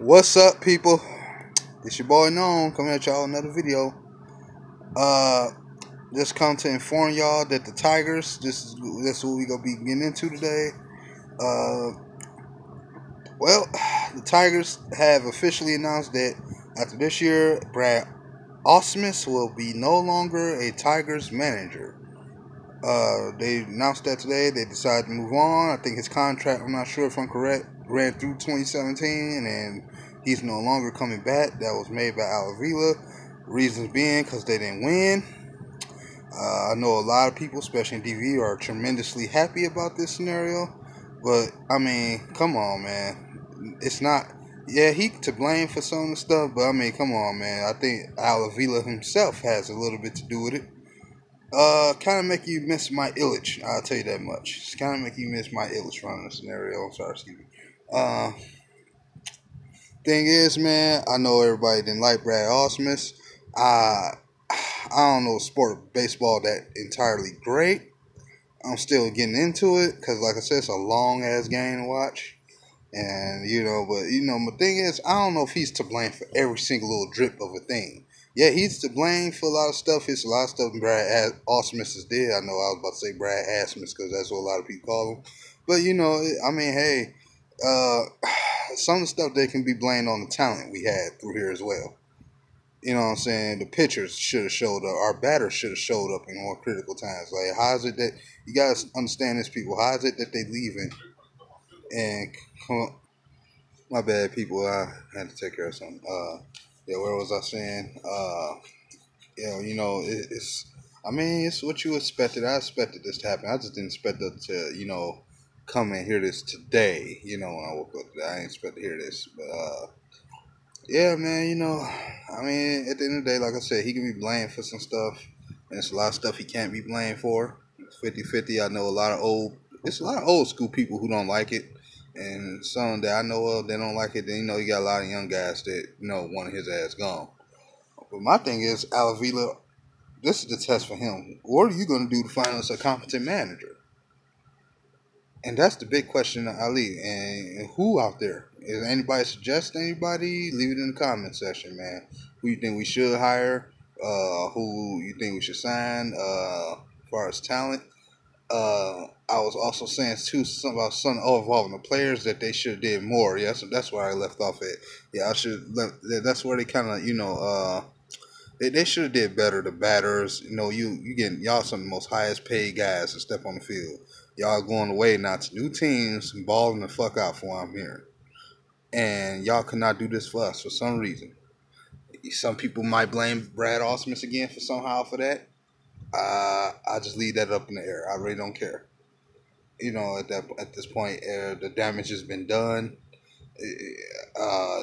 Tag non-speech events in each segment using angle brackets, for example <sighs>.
What's up, people? It's your boy Known coming at y'all another video. Uh, just come to inform y'all that the Tigers. This is this is what we gonna be getting into today. Uh, well, <sighs> the Tigers have officially announced that after this year, Brad Ausmus will be no longer a Tigers manager. Uh, they announced that today. They decided to move on. I think his contract. I'm not sure if I'm correct ran through 2017 and he's no longer coming back. That was made by Al Avila. Reasons being because they didn't win. Uh, I know a lot of people, especially in DV, are tremendously happy about this scenario. But I mean, come on, man. It's not. Yeah, he to blame for some of the stuff, but I mean, come on, man. I think Al Avila himself has a little bit to do with it. Uh, kind of make you miss Mike Ilitch. I'll tell you that much. It's kind of make you miss Mike Ilitch running the scenario. I'm sorry, excuse me. Uh, thing is, man, I know everybody didn't like Brad Ausmus. I I don't know sport baseball that entirely great. I'm still getting into it because, like I said, it's a long ass game to watch. And you know, but you know, my thing is, I don't know if he's to blame for every single little drip of a thing. Yeah, he's to blame for a lot of stuff. It's a lot of stuff Brad Ausmus has did. I know I was about to say Brad Asmus because that's what a lot of people call him. But you know, I mean, hey, uh, <sighs> some stuff they can be blamed on the talent we had through here as well. You know what I'm saying? The pitchers should have showed up. Our batters should have showed up in more critical times. Like, how is it that you guys understand this, people? How is it that they leaving? And come my bad, people. I had to take care of something. Uh, yeah, where was I saying? Uh, yeah, you know, it, it's. I mean, it's what you expected. I expected this to happen. I just didn't expect it to, you know, come and hear this today. You know, when I woke up today, I didn't expect to hear this. But uh, yeah, man, you know, I mean, at the end of the day, like I said, he can be blamed for some stuff, and it's a lot of stuff he can't be blamed for. 50-50. I know a lot of old. It's a lot of old school people who don't like it, and some that I know of they don't like it. Then you know you got a lot of young guys that you know want his ass gone. But my thing is, Al Avila, this is the test for him. What are you going to do to find us a competent manager? And that's the big question, Ali. And who out there? Is anybody suggest anybody? Leave it in the comment section, man. Who you think we should hire? Uh, who you think we should sign? Uh, as far as talent. Uh, I was also saying too something about some oh, involving the players that they should have did more. Yeah, that's, that's where I left off at. Yeah, I should. That's where they kind of you know uh, they, they should have did better. The batters, you know, you you getting y'all some of the most highest paid guys to step on the field y'all going away now to new teams balling the fuck out for what I'm hearing. And y'all cannot do this for us for some reason. Some people might blame Brad Ausmus again for somehow for that. Uh, I just leave that up in the air. I really don't care. You know, at that at this point, uh, the damage has been done. Uh,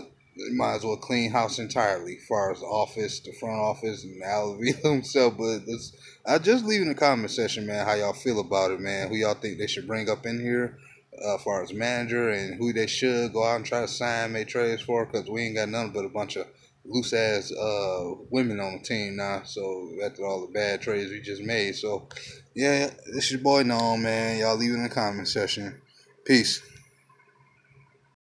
might as well clean house entirely, as far as the office, the front office, and Al Avila himself. But let's, I just leave in the comment section, man, how y'all feel about it, man. Who y'all think they should bring up in here, uh, far as manager, and who they should go out and try to sign, make trades for, because we ain't got nothing but a bunch of loose ass uh, women on the team now. So after all the bad trades we just made, so yeah, this your boy, no man. Y'all leave it in the comment section. Peace.